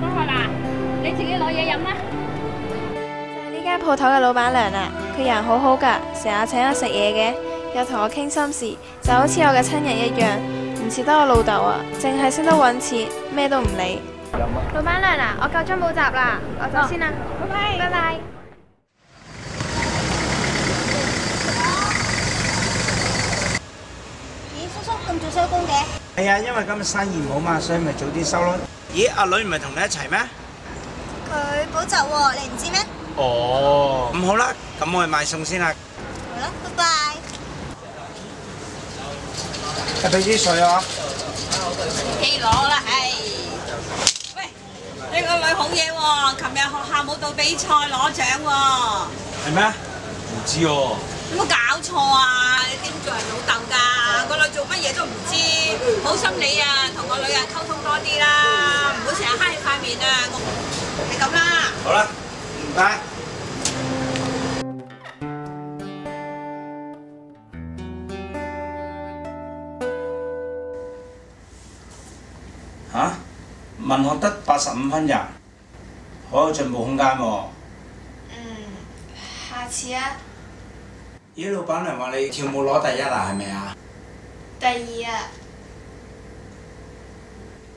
放學啦，你自己攞嘢飲啦。就係呢間鋪頭嘅老闆娘啊，佢人好好㗎，成日請我食嘢嘅，又同我傾心事，就好似我嘅親人一樣，唔似得我老豆啊，淨係識得揾錢，咩都唔理。老闆娘啊，我夠鐘補習啦，我走先啦，拜拜。拜拜。咦，叔叔咁早收工嘅？係啊，因為今日生意唔好嘛，所以咪早啲收咯。咦，阿女唔係同你一齊咩？佢補習喎，你唔知咩？哦，咁好啦，咁我去買餸先啦。好啦，拜拜。一俾啲水啊！機攞啦，唉！喂，你個女好嘢喎，琴日學校舞蹈比賽攞獎喎，係咩？唔知喎。有冇搞錯啊？你點做人老豆㗎？個女做乜嘢都唔知，好心你啊，同個女啊溝通多啲啦，成日揩你塊面啊！我係咁啦。好啦，唔該。嚇？文學得八十五分咋？好有進步空間喎。嗯，下次啊，咦，老闆娘話你跳舞攞第一啊，係咪啊？第二啊，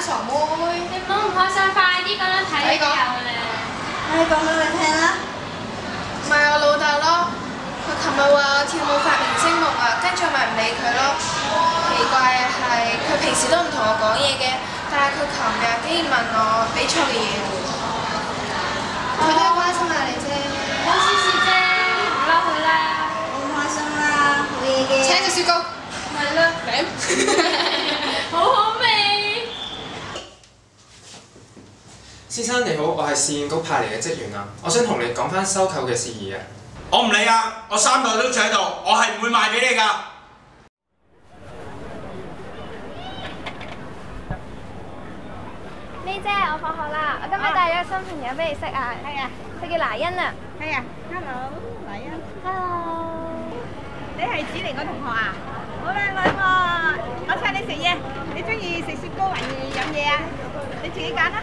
啦，傻妹。你唔好唔開心，快啲咁樣睇你講有咧。你講俾佢聽啦。咪我老豆咯。佢琴日話我跳舞發明星夢啊，跟住我咪唔理佢咯。奇怪嘅係，佢平時都唔同我講嘢嘅，但係佢琴日竟然問我比賽嘅嘢喎。佢都係關心下你啫。好事事啫，唔嬲佢啦。好開心啦，冇嘢嘅。請隻雪糕。咪啦，好好先生你好，我係市建局派嚟嘅職員啊，我想同你講翻收購嘅事宜啊。我唔理啊！我三代都住喺度，我係唔會賣俾你㗎。咪姐，我放學啦，我今日帶咗個新朋友俾你識啊。係啊。佢叫拿欣啊。係啊，hello，嚟啊！Hello。你係子玲個同學啊？好靚女喎！我請你食嘢，你中意食雪糕還是飲嘢啊？你自己揀啦。